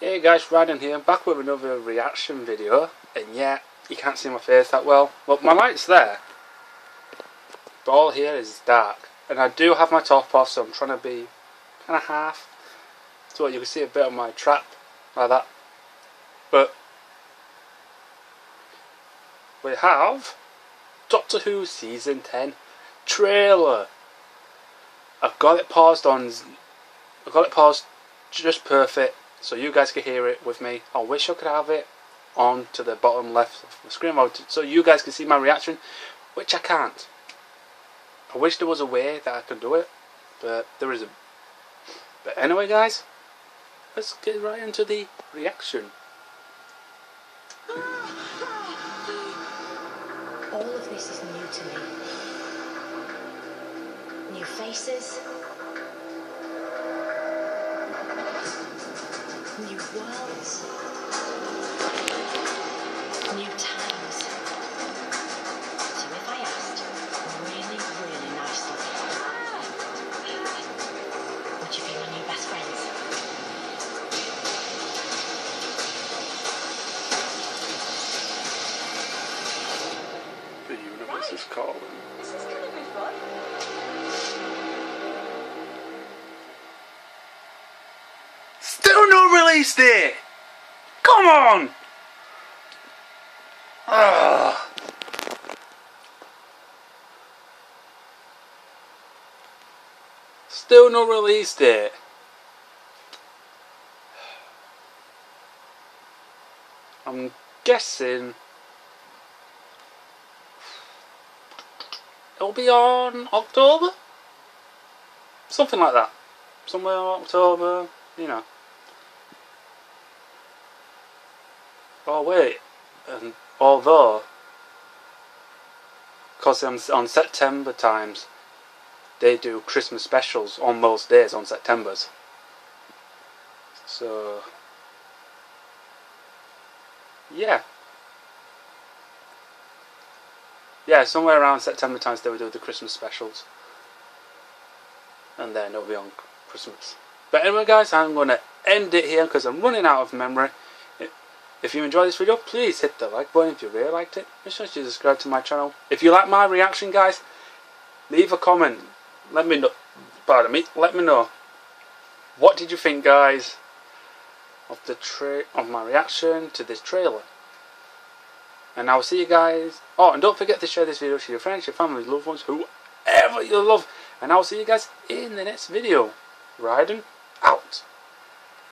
Hey guys, Ryan here, back with another reaction video, and yeah, you can't see my face that well. Well, my light's there, but all here is dark, and I do have my top off, so I'm trying to be kind of half, so you can see a bit of my trap, like that. But, we have Doctor Who Season 10 trailer. I've got it paused on, I've got it paused just perfect so you guys can hear it with me. I wish I could have it on to the bottom left of the screen so you guys can see my reaction, which I can't. I wish there was a way that I could do it, but there isn't. But anyway, guys, let's get right into the reaction. All of this is new to me. New faces, new worlds, new times. So if I asked really, really nicely, would you be my new best friends? The universe is calling. This is gonna be fun. Still no release date! Come on! Ugh. Still no release date. I'm guessing it'll be on October? Something like that. Somewhere October, you know. Oh wait, and although, because on, September times, they do Christmas specials on most days on September's. So, yeah. Yeah, somewhere around September times they will do the Christmas specials. And then it'll be on Christmas. But anyway guys, I'm going to end it here because I'm running out of memory. If you enjoyed this video, please hit the like button if you really liked it. Make sure to subscribe to my channel. If you like my reaction, guys, leave a comment. Let me know. Pardon me. Let me know. What did you think, guys, of the tra- of my reaction to this trailer? And I'll see you guys. Oh, and don't forget to share this video to your friends, your family, loved ones, whoever you love. And I'll see you guys in the next video. Raiden